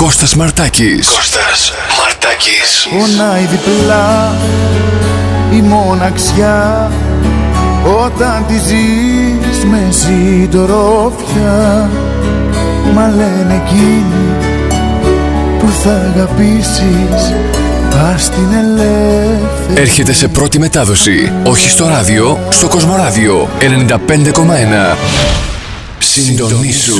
Κώστας Μαρτάκης. Κώστας Μαρτάκης. Πονάει διπλά η μοναξιά όταν τη ζεις με συντρόφια Μα λένε εκείνοι που θα αγαπήσεις Πας την ελεύθερη Έρχεται σε πρώτη μετάδοση, όχι στο ράδιο, στο Κοσμοράδιο 95,1. Συντονίσου.